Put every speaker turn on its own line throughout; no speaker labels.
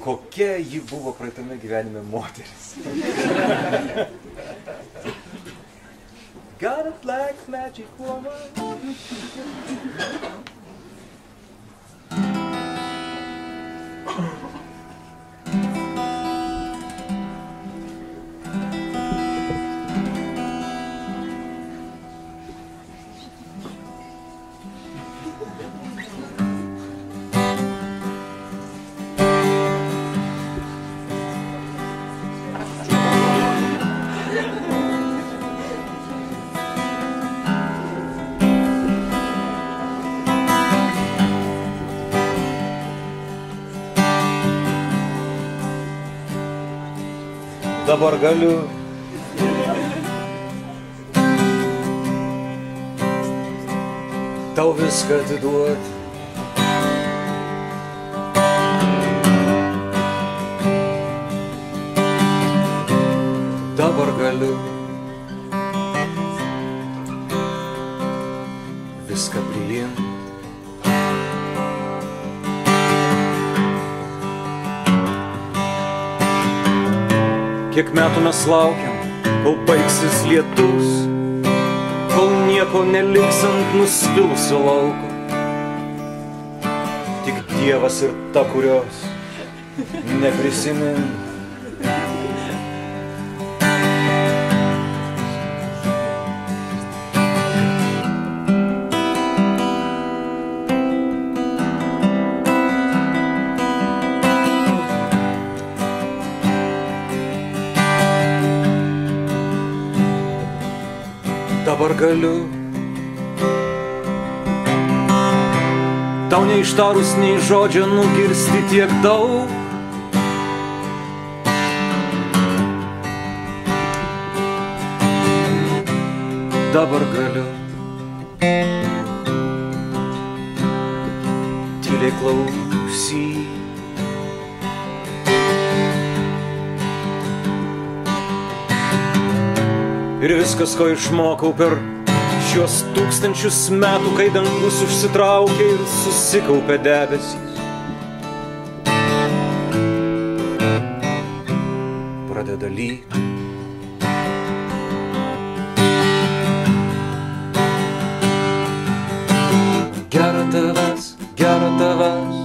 kokia ji buvo praeitame gyvenime moteris. Got a black magic woman. Dabar galiu tau viską atiduoti. Dabar galiu viską priimti. Kiek metų mes laukiam, kol baigsis lietus, kol nieko neliks ant nuspilusio lauko. Tik Dievas ir ta, kurios neprisimin. Dabar galiu. Tau neištarus nei žodžio nugirsti tiek daug. Dabar galiu. Tyliai klausyti Ir viskas, ko išmokau per šios tūkstančius metų, kai dangus užsitraukė ir susikaupė debesys. Pradeda lyti. Gera tavas, gera tavas,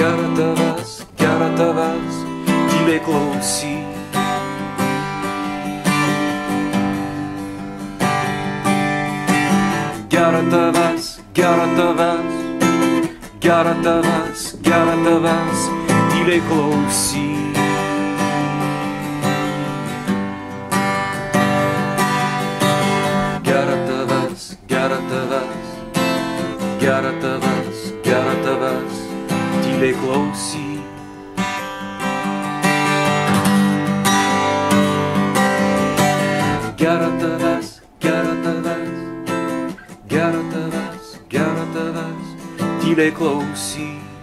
gera tavas, gera tavas, tyliai klausyk. Gera tavęs, gera tavęs, gera tavęs, gera tavęs, tyliai klausyk. Gera tavęs, gera tavęs, gera tavęs, gera tavęs, tyliai klausyk. Gera tavęs, gera tavęs, tyliai klausyk.